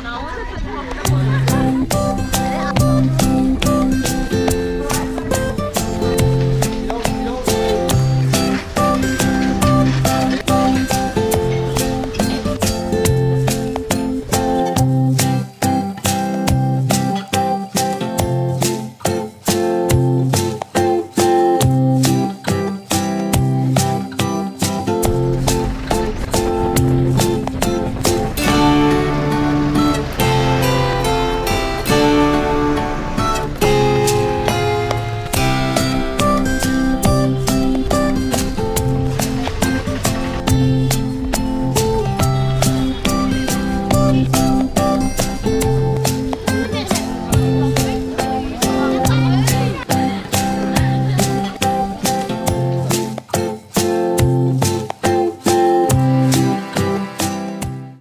나오는